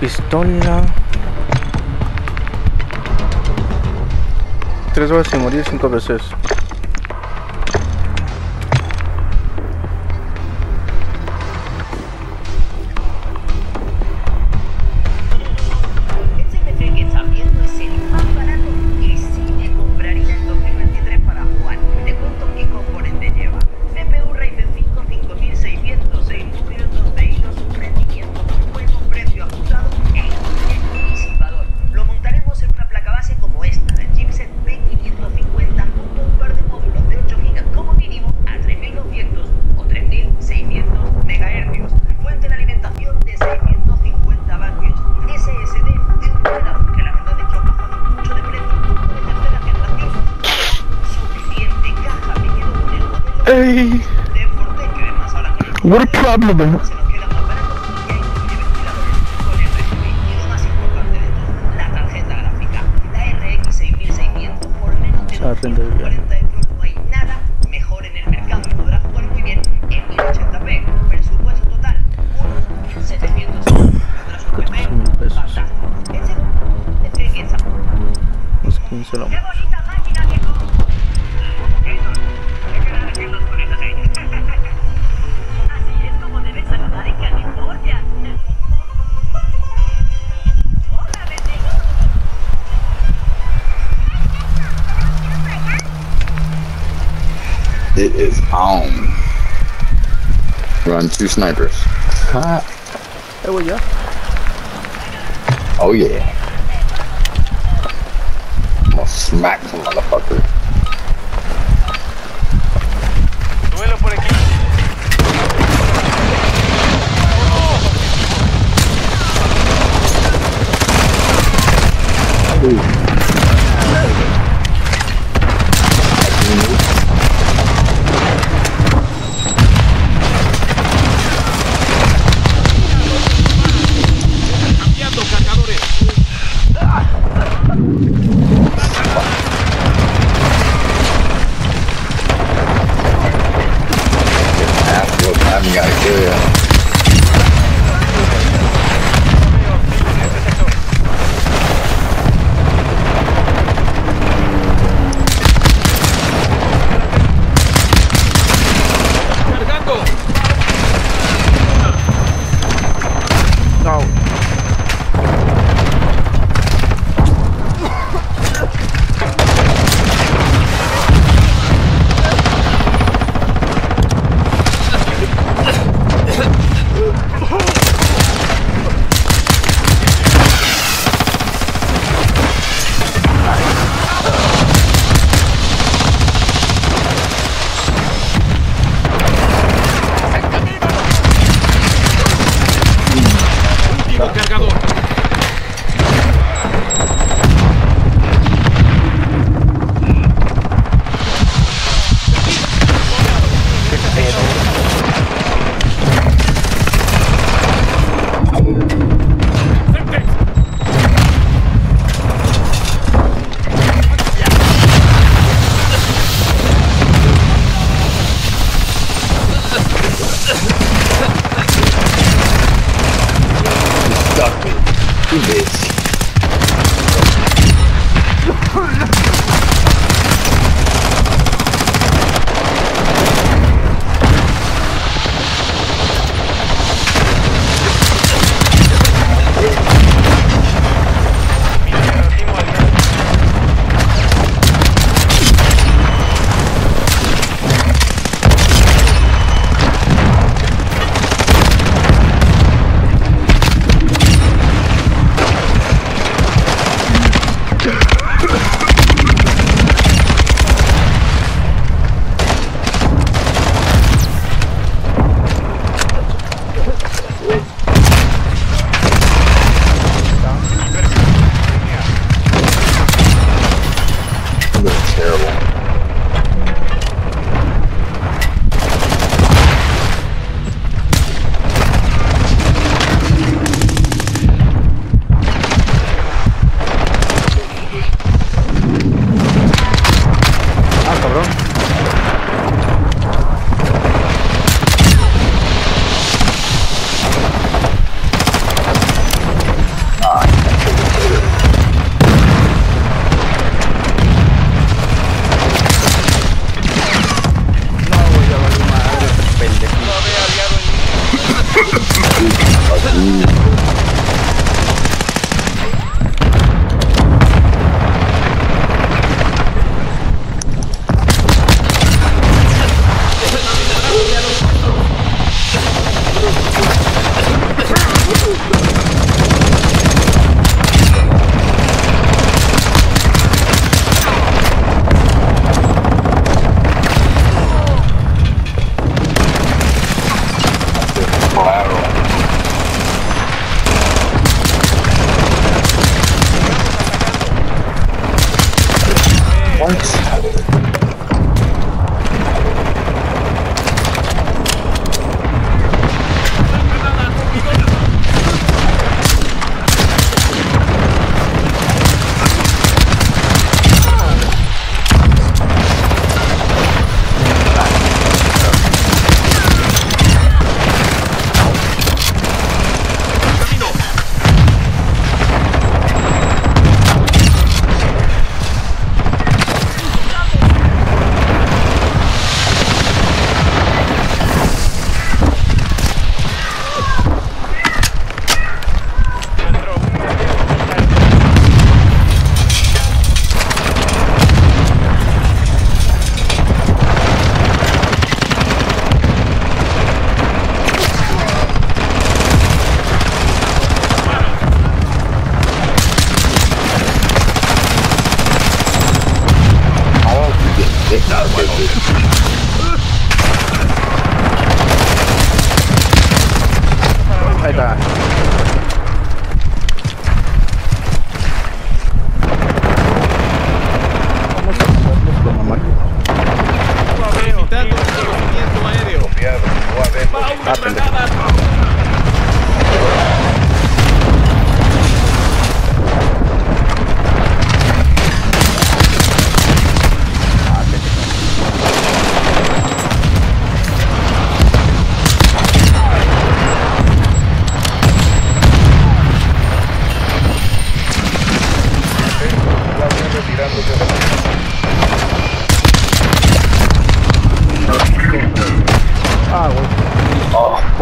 pistola. Tres veces sin morir, cinco veces. What a problem. It is on. Run two snipers. Hot. There we go. Oh yeah. I'm gonna smack some motherfucker. gotta do. português.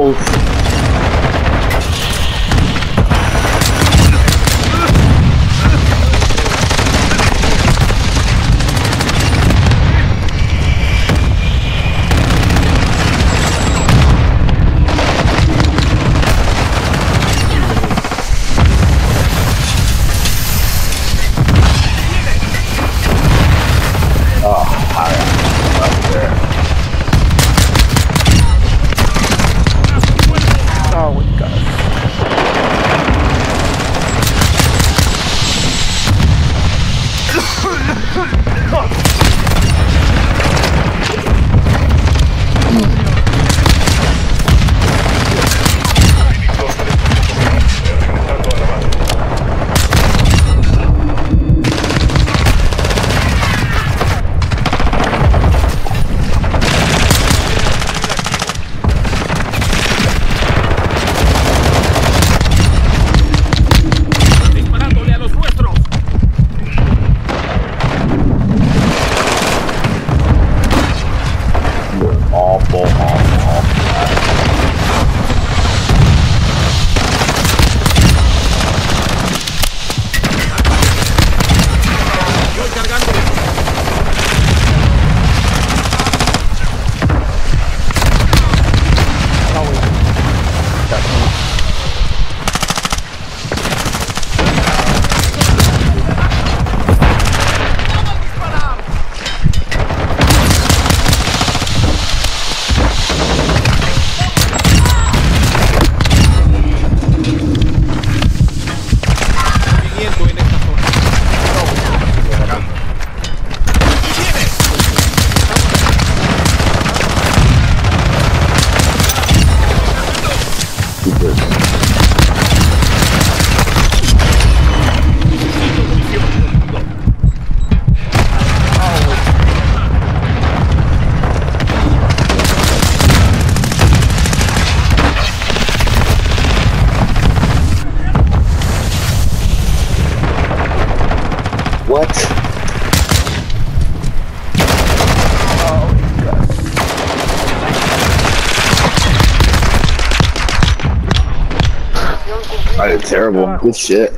Oh, terrible. Good shit.